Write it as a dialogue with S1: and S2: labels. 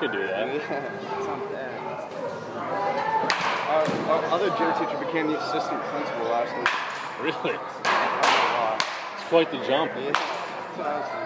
S1: could do that.
S2: Yeah, not bad. Our, our other gym teacher became the assistant principal last week.
S1: Really? It's quite the jump.
S2: Yeah.